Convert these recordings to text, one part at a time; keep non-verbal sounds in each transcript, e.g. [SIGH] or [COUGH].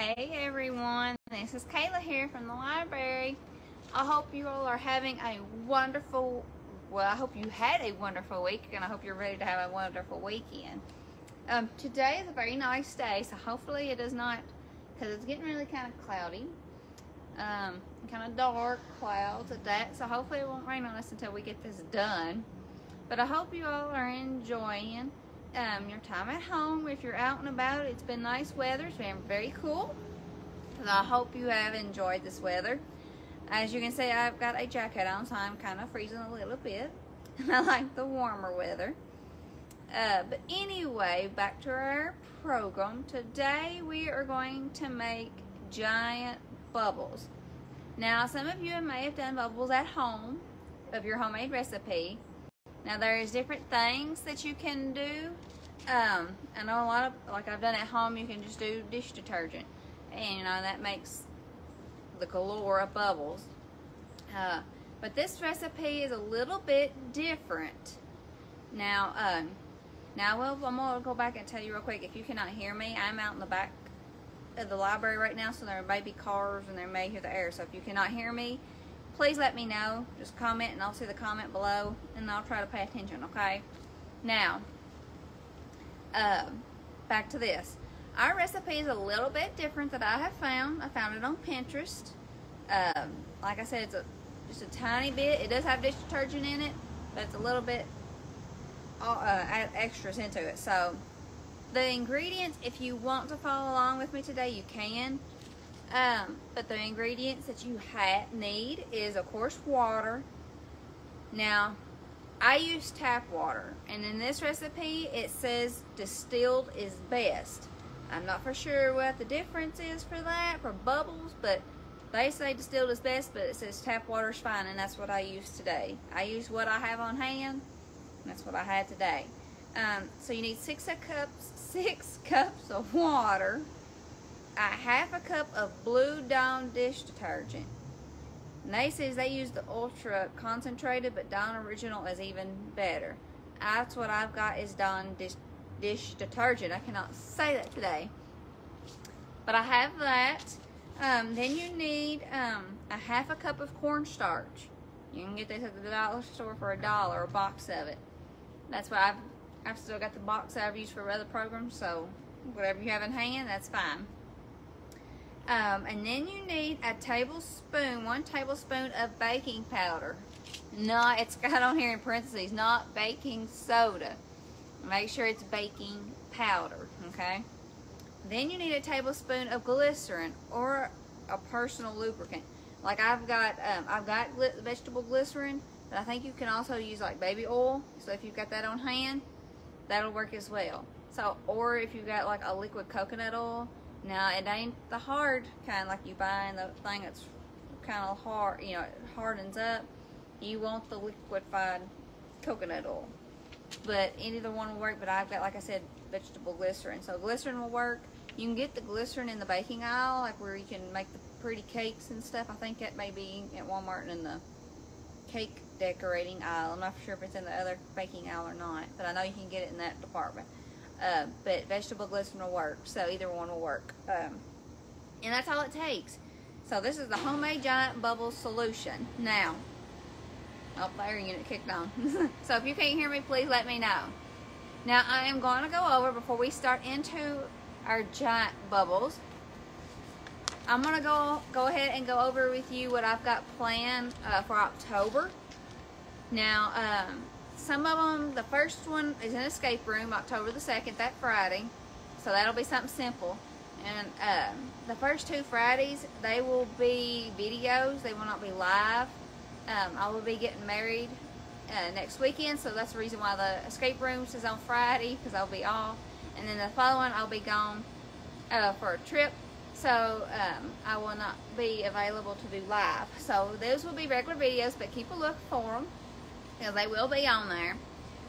Hey everyone, this is Kayla here from the library. I hope you all are having a wonderful, well, I hope you had a wonderful week and I hope you're ready to have a wonderful weekend. Um, today is a very nice day, so hopefully it is not, because it's getting really kind of cloudy, um, kind of dark clouds at that, so hopefully it won't rain on us until we get this done. But I hope you all are enjoying um, your time at home. If you're out and about, it's been nice weather. It's been very cool. So I hope you have enjoyed this weather. As you can see, I've got a jacket on, so I'm kind of freezing a little bit. [LAUGHS] And I like the warmer weather. Uh, but anyway, back to our program. Today we are going to make giant bubbles. Now, some of you may have done bubbles at home of your homemade recipe. Now there's different things that you can do. Um, I know a lot of, like I've done at home, you can just do dish detergent. And you know, that makes the galore of bubbles. Uh, but this recipe is a little bit different. Now, um, now well, I'm gonna go back and tell you real quick, if you cannot hear me, I'm out in the back of the library right now, so there may be cars and there may hear the air. So if you cannot hear me, please let me know. Just comment and I'll see the comment below and I'll try to pay attention, okay? Now, uh, back to this. Our recipe is a little bit different that I have found. I found it on Pinterest. Um, like I said, it's a, just a tiny bit. It does have dish detergent in it, but it's a little bit uh, extras into it. So, the ingredients, if you want to follow along with me today, you can. Um, but the ingredients that you need is, of course, water. Now, I use tap water, and in this recipe, it says distilled is best. I'm not for sure what the difference is for that, for bubbles, but they say distilled is best, but it says tap water is fine, and that's what I use today. I use what I have on hand, that's what I had today. Um, so you need six cups, [LAUGHS] six cups of water, a half a cup of Blue Dawn dish detergent. And they says they use the ultra concentrated, but Dawn original is even better. That's what I've got is Dawn dish, dish detergent. I cannot say that today. But I have that. Um, then you need um, a half a cup of cornstarch. You can get this at the dollar store for a dollar, a box of it. That's why I've, I've still got the box I've used for other programs, so whatever you have in hand, that's fine. Um, and then you need a tablespoon, one tablespoon of baking powder. Not, it's got on here in parentheses, not baking soda. Make sure it's baking powder, okay? Then you need a tablespoon of glycerin or a personal lubricant. Like I've got, um, I've got vegetable glycerin, but I think you can also use like baby oil. So if you've got that on hand, that'll work as well. So, or if you've got like a liquid coconut oil, now, it ain't the hard kind like you buy in the thing that's kind of hard, you know, it hardens up. You want the liquefied coconut oil. But either one will work, but I've got, like I said, vegetable glycerin. So glycerin will work. You can get the glycerin in the baking aisle, like where you can make the pretty cakes and stuff. I think that may be at Walmart and in the cake decorating aisle. I'm not sure if it's in the other baking aisle or not, but I know you can get it in that department. Uh, but vegetable glycerin will work, so either one will work. Um, and that's all it takes. So this is the homemade giant bubble solution. Now, oh, fire unit kicked on. [LAUGHS] so if you can't hear me, please let me know. Now I am going to go over before we start into our giant bubbles. I'm going to go go ahead and go over with you what I've got planned uh, for October. Now, um, some of them, the first one is an escape room, October the 2nd, that Friday. So that'll be something simple. And um, the first two Fridays, they will be videos. They will not be live. Um, I will be getting married uh, next weekend, so that's the reason why the escape rooms is on Friday, because I'll be off. And then the following, I'll be gone uh, for a trip, so um, I will not be available to do live. So those will be regular videos, but keep a look for them. They will be on there.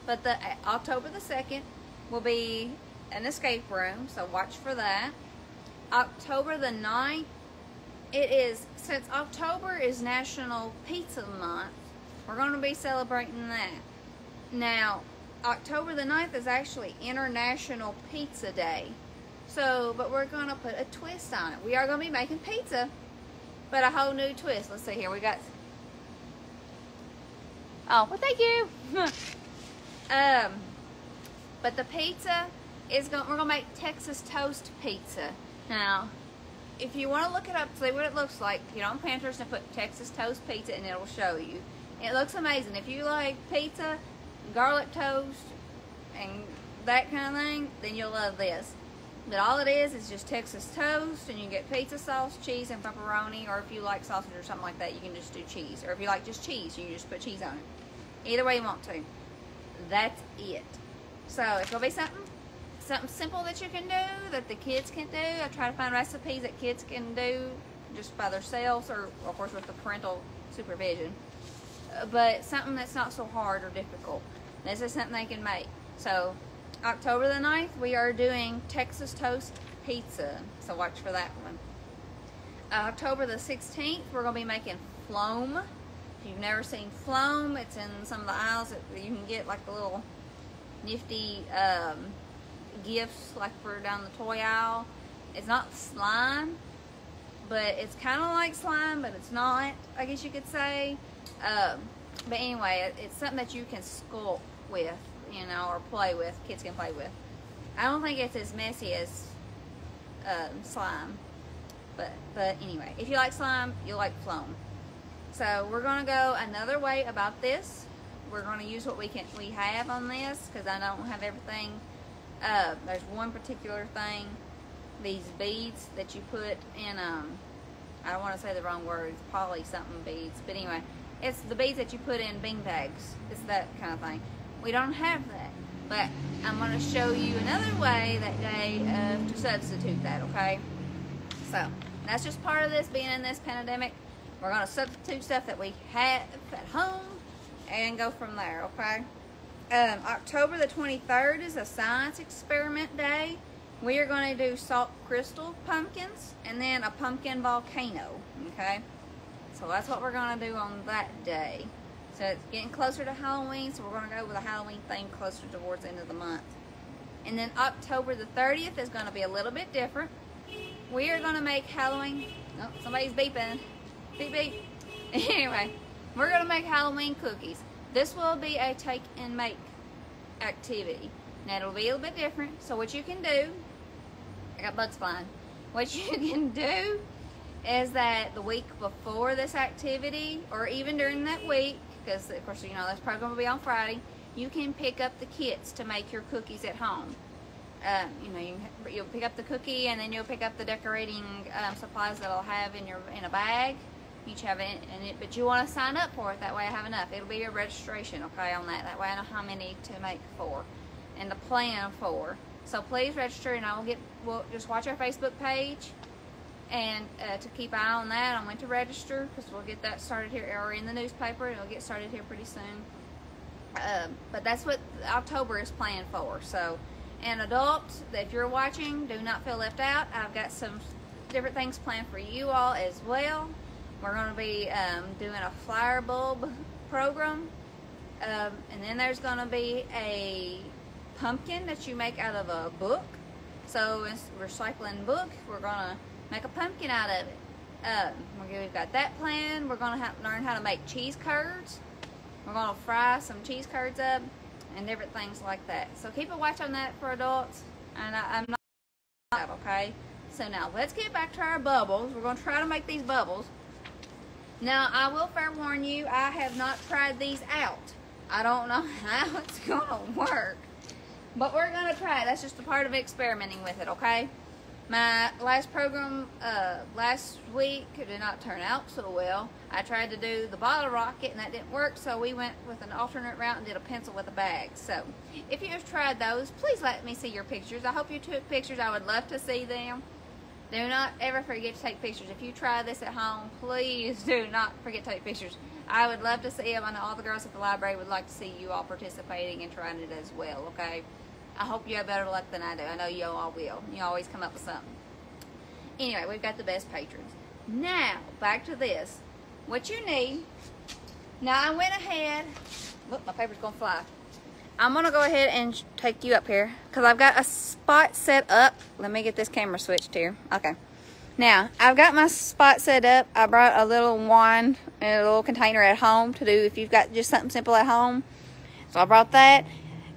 But the uh, October the 2nd will be an escape room, so watch for that. October the 9th, it is, since October is National Pizza Month, we're going to be celebrating that. Now, October the 9th is actually International Pizza Day. So, but we're gonna put a twist on it. We are gonna be making pizza, but a whole new twist. Let's see here. We got. Oh, well, thank you. [LAUGHS] um, but the pizza is going. We're gonna make Texas toast pizza. Now, if you want to look it up, see what it looks like, get on Pinterest and put Texas toast pizza, and it'll show you. It looks amazing. If you like pizza, garlic toast, and that kind of thing, then you'll love this. But all it is is just Texas toast, and you get pizza sauce, cheese, and pepperoni. Or if you like sausage or something like that, you can just do cheese. Or if you like just cheese, you can just put cheese on it. Either way you want to. That's it. So it's gonna be something, something simple that you can do that the kids can do. I try to find recipes that kids can do just by themselves, or of course with the parental supervision. Uh, but something that's not so hard or difficult. This is something they can make. So October the 9th, we are doing Texas Toast Pizza. So watch for that one. Uh, October the 16th, we're to be making Floam. If you've never seen Floam, it's in some of the aisles that you can get like the little nifty um, gifts like for down the toy aisle. It's not slime, but it's kind of like slime, but it's not, I guess you could say. Um, but anyway, it's something that you can sculpt with you know, or play with, kids can play with. I don't think it's as messy as um, slime. But, but anyway, if you like slime, you'll like Floam. So we're going to go another way about this. We're going to use what we can we have on this because I don't have everything. Uh, there's one particular thing, these beads that you put in, um, I don't want to say the wrong word, poly something beads. But anyway, it's the beads that you put in bean bags. It's that kind of thing. We don't have that. But I'm to show you another way that day uh, to substitute that, okay? So, that's just part of this being in this pandemic. We're going to substitute stuff that we have at home and go from there, okay? Um, October the 23rd is a science experiment day. We are going to do salt crystal pumpkins and then a pumpkin volcano, okay? So that's what we're going to do on that day. So it's getting closer to Halloween, so we're going to go with a Halloween theme closer towards the end of the month. And then October the 30th is going to be a little bit different. We are going to make Halloween... Oh, somebody's beeping. Beep. [LAUGHS] Anyway, we're going to make Halloween cookies. This will be a take and make activity. Now, it'll be a little bit different. So what you can do... I got bugs flying. What [LAUGHS] you can do is that the week before this activity, or even during that week, because of course you know this program will be on Friday. You can pick up the kits to make your cookies at home. Um, you know, you, will pick up the cookie and then you'll pick up the decorating um, supplies that I'll have in your in a bag. Each have it in it, but you want to sign up for it. That way I have enough. It'll be your registration, okay, on that. That way I know how many to make for and the plan for. So please register and I will get, well, just watch our Facebook page and uh, to keep eye on that on when to register because we'll get that started here or in the newspaper it'll get started here pretty soon um, but that's what October is planned for so and adults if you're watching do not feel left out I've got some different things planned for you all as well we're going to be um, doing a flower bulb program um, and then there's going to be a pumpkin that you make out of a book so it's recycling book we're going to make a pumpkin out of it. Um, we've got that plan. We're going to learn how to make cheese curds. We're going to fry some cheese curds up and different things like that. So keep a watch on that for adults. And I, am not, okay? So now let's get back to our bubbles. We're going to try to make these bubbles. Now I will fair warn you, I have not tried these out. I don't know [LAUGHS] how it's going to work. But we're going to try it. That's just a part of experimenting with it, okay? My last program uh, last week did not turn out so well. I tried to do the bottle rocket and that didn't work, so we went with an alternate route and did a pencil with a bag. So if you have tried those, please let me see your pictures. I hope you took pictures. I would love to see them. Do not ever forget to take pictures. If you try this at home, please do not forget to take pictures. I would love to see them. I know all the girls at the library would like to see you all participating and trying it as well, okay? I hope you have better luck than I do. I know you all will. You always come up with something. Anyway, we've got the best patrons. Now, back to this. What you need. Now, I went ahead. Look, my paper's to fly. I'm gonna go ahead and take you up here because I've got a spot set up. Let me get this camera switched here. Okay. Now, I've got my spot set up. I brought a little wand and a little container at home to do if you've got just something simple at home. So I brought that.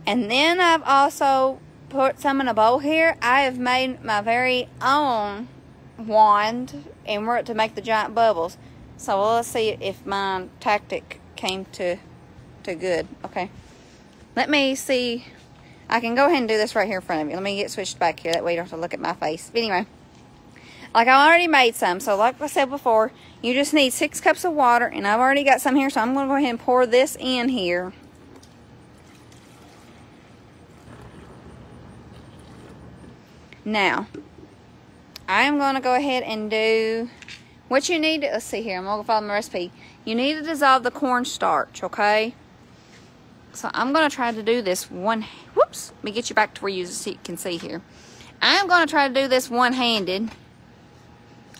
And then I've also put some in a bowl here. I have made my very own wand and we're to make the giant bubbles. So let's see if my tactic came to to good. Okay. Let me see. I can go ahead and do this right here in front of you. Let me get switched back here. That way you don't have to look at my face. But anyway, like I already made some. So like I said before, you just need six cups of water. And I've already got some here. So I'm going to go ahead and pour this in here. Now, I am going to go ahead and do what you need. To, let's see here. I'm going to follow my recipe. You need to dissolve the cornstarch, okay? So I'm going to try to do this one. Whoops. Let me get you back to where you can see here. I'm going to try to do this one-handed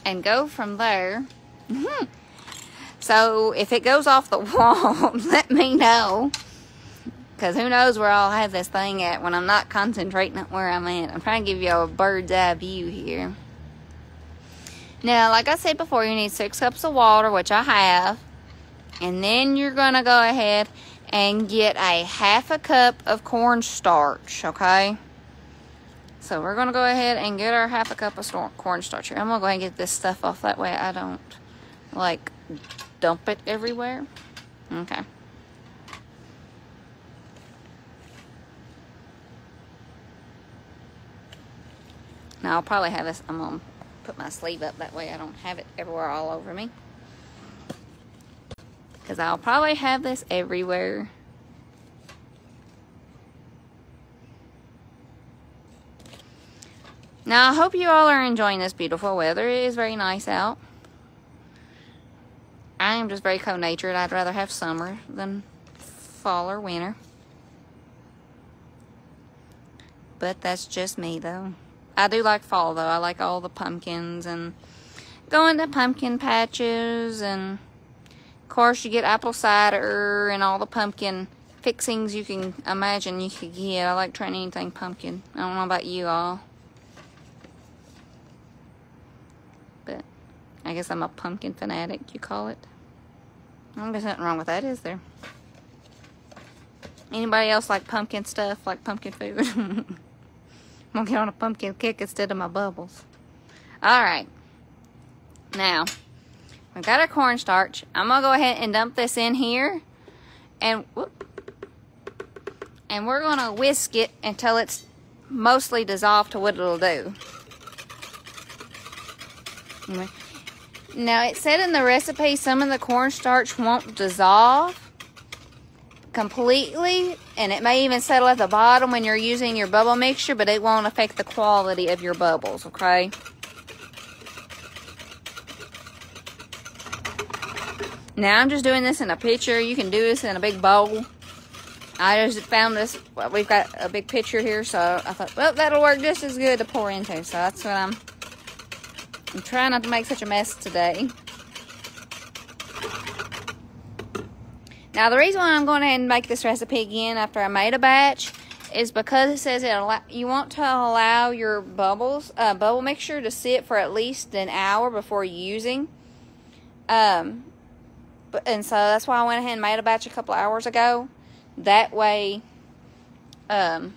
and go from there. Mm-hmm. So if it goes off the [LAUGHS] wall, let me know. Because who knows where I'll have this thing at when I'm not concentrating on where I'm at. I'm trying to give you a bird's eye view here. Now, like I said before, you need six cups of water, which I have. And then you're going to go ahead and get a half a cup of cornstarch, okay? So we're going to go ahead and get our half a cup of cornstarch here. I'm going to go ahead and get this stuff off. That way I don't, like, dump it everywhere. Okay. Now I'll probably have this, I'm going to put my sleeve up that way I don't have it everywhere all over me. Because I'll probably have this everywhere. Now I hope you all are enjoying this beautiful weather. It is very nice out. I am just very cold-natured. I'd rather have summer than fall or winter. But that's just me though. I do like fall though. I like all the pumpkins and going to pumpkin patches and course you get apple cider and all the pumpkin fixings you can imagine you could get. I like trying anything pumpkin. I don't know about you all. But I guess I'm a pumpkin fanatic, you call it. I don't there's nothing wrong with that, is there? Anybody else like pumpkin stuff, like pumpkin food? [LAUGHS] I'm gonna get on a pumpkin kick instead of my bubbles. Alright. Now, we've got our cornstarch. I'm gonna go ahead and dump this in here. And whoop, and we're gonna whisk it until it's mostly dissolved to what it'll do. Now it said in the recipe some of the cornstarch won't dissolve completely and it may even settle at the bottom when you're using your bubble mixture but it won't affect the quality of your bubbles okay now I'm just doing this in a pitcher you can do this in a big bowl. I just found this well, we've got a big pitcher here so I thought well that'll work just as good to pour into so that's what I'm I'm trying not to make such a mess today. Now the reason why I'm going ahead and make this recipe again after I made a batch is because it says it you want to allow your bubbles, uh, bubble mixture to sit for at least an hour before using. Um, and so that's why I went ahead and made a batch a couple hours ago. That way, um,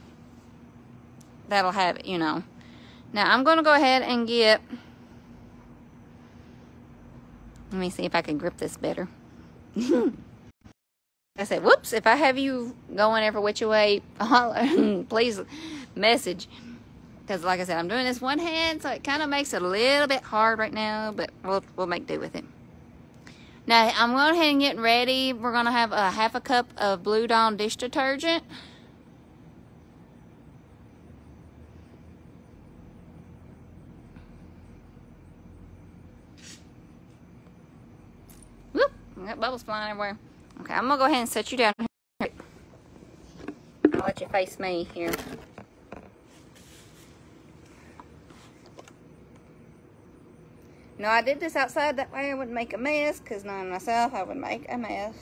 that'll have it, you know. Now I'm going to go ahead and get, let me see if I can grip this better. [LAUGHS] I said, whoops, if I have you going every which way, [LAUGHS] please message. Because like I said, I'm doing this one hand, so it kind of makes it a little bit hard right now, but we'll, we'll make do with it. Now, I'm going ahead and getting ready. We're going to have a half a cup of Blue Dawn dish detergent. Whoop, got bubbles flying everywhere. Okay, I'm gonna go ahead and set you down. I'll let you face me here. No, I did this outside. That way I wouldn't make a mess. Because knowing myself, I would make a mess.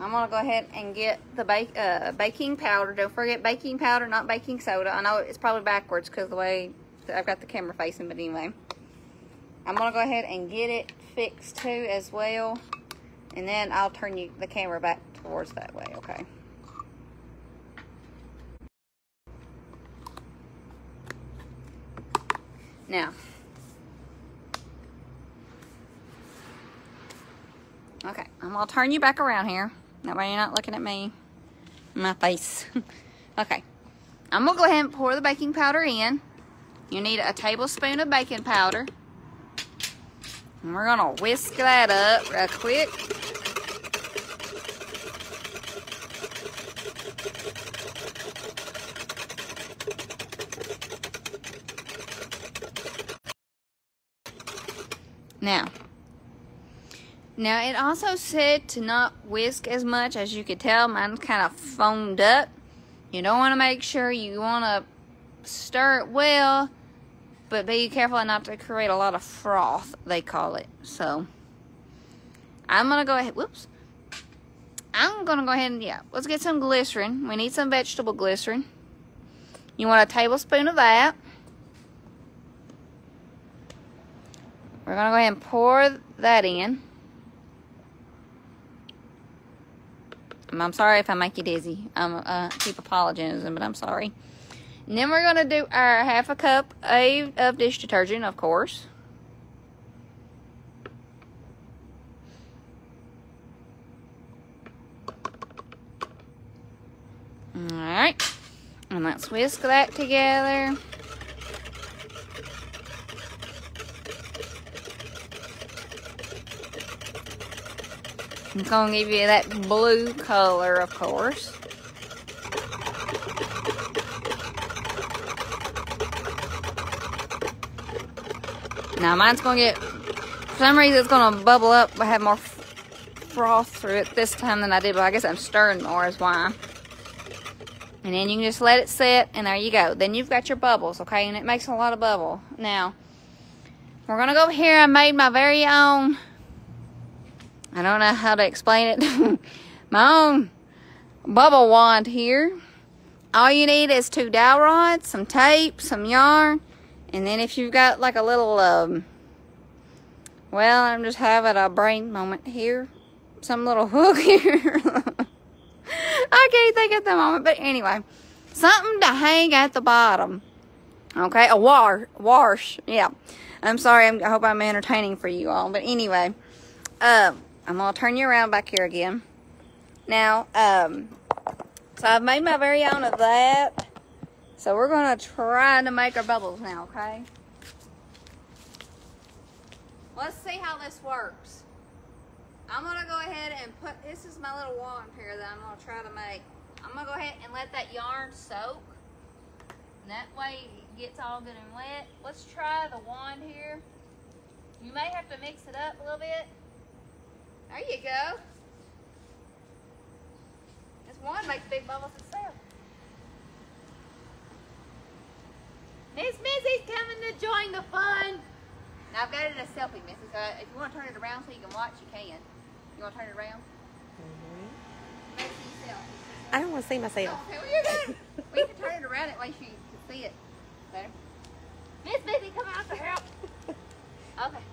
I'm going to go ahead and get the bake, uh, baking powder. Don't forget baking powder, not baking soda. I know it's probably backwards because the way I've got the camera facing. But anyway, I'm going to go ahead and get it fixed too as well. And then I'll turn you the camera back towards that way, okay? Now, okay, I'm gonna turn you back around here. That way you're not looking at me, my face. [LAUGHS] okay, I'm gonna go ahead and pour the baking powder in. You need a tablespoon of baking powder. And we're gonna whisk that up real quick. Now, now it also said to not whisk as much as you could tell mine's kind of foamed up. You don't want to make sure you want to stir it well, but be careful not to create a lot of froth, they call it. So, I'm going to go ahead, whoops. I'm going to go ahead and, yeah, let's get some glycerin. We need some vegetable glycerin. You want a tablespoon of that. We're going to go ahead and pour that in. I'm sorry if I make you dizzy. I'm uh, keep apologizing, but I'm sorry. And then we're going to do our half a cup of, dish detergent, of course. Alright. And let's whisk that together. Going to give you that blue color, of course. Now mine's going to get, for some reason it's going to bubble up. I have more froth through it this time than I did, but I guess I'm stirring more is why. And then you can just let it sit, and there you go. Then you've got your bubbles, okay? And it makes a lot of bubble. Now, we're going to go here. I made my very own I don't know how to explain it. [LAUGHS] My own bubble wand here. All you need is two dowel rods, some tape, some yarn, and then if you've got like a little, um, well, I'm just having a brain moment here. Some little [LAUGHS] hook here. [LAUGHS] I can't think at the moment, but anyway, something to hang at the bottom. Okay, a war, wash, yeah. I'm sorry, I'm, i hope I'm entertaining for you all, but anyway, um, I'm going to turn you around back here again. Now, um, so I've made my very own of that. So we're going to try to make our bubbles now, okay? Let's see how this works. I'm going to go ahead and put, this is my little wand here that I'm going to try to make. I'm going to go ahead and let that yarn soak. That way it gets all good and wet. Let's try the wand here. You may have to mix it up a little bit. There you go. This one makes big bubbles itself. Miss Missy's coming to join the fun. Now I've got it in a selfie, Missy, so if you want to turn it around so you can watch, you can. You want to turn it around? Mm -hmm. I don't want to see myself. Oh, okay, well, we can turn it around that way so you can see it better. Miss Missy, come out to help. [LAUGHS] Okay.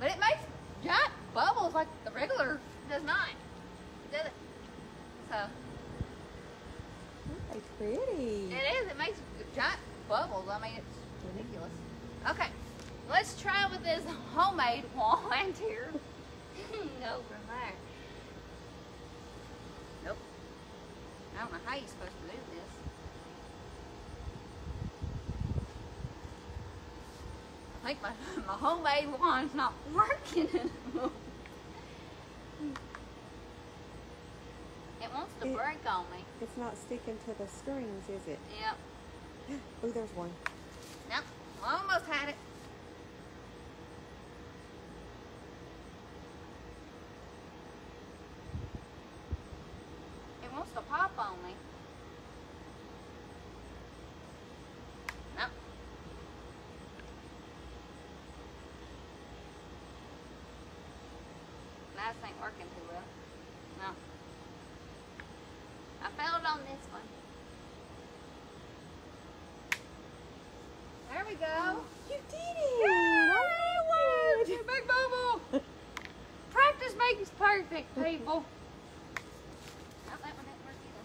But it makes giant bubbles like the regular does not. Does it? So. It's pretty. It is. It makes giant bubbles. I mean, it's ridiculous. Okay. Let's try with this homemade wand here. [LAUGHS] Go from there. Nope. I don't know how you're supposed to do this. I think my, [LAUGHS] my homemade wand's not working [LAUGHS] anymore. To it, break on me. It's not sticking to the strings, is it? Yep. [GASPS] oh, there's one. Yep. Almost had. It wants to pop on me. Nope. Now this ain't working too well. No. This one. There we go. You did it! Yay, it. Big bubble. [LAUGHS] Practice makes perfect, people. That one didn't either.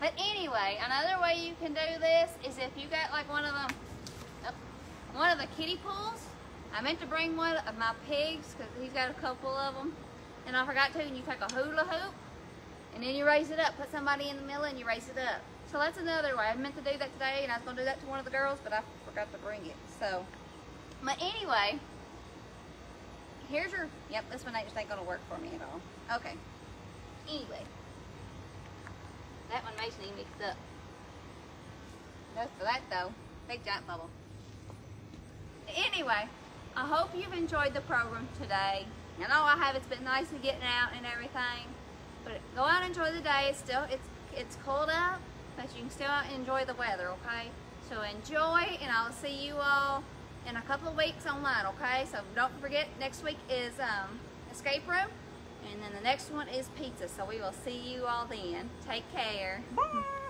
But anyway, another way you can do this is if you got like one of them, uh, one of the kiddie pools. I meant to bring one of my pigs because he's got a couple of them, and I forgot to. And you take a hula hoop, and then you raise it up. Put somebody in the middle, and you raise it up. So that's another way. I meant to do that today, and I was going to do that to one of the girls, but I forgot to bring it. So, but anyway, here's your. Yep, this one just ain't to work for me at all. Okay. Anyway, that one makes me mixed up. No for that though. Big giant bubble. Anyway, I hope you've enjoyed the program today. I know I have. It's been nice to getting out and everything. But go out and enjoy the day. Still it's it's cold out, but you can still enjoy the weather, okay? So enjoy and I'll see you all in a couple of weeks online, okay? So don't forget next week is um, escape room and then the next one is pizza. So we will see you all then. Take care. Bye.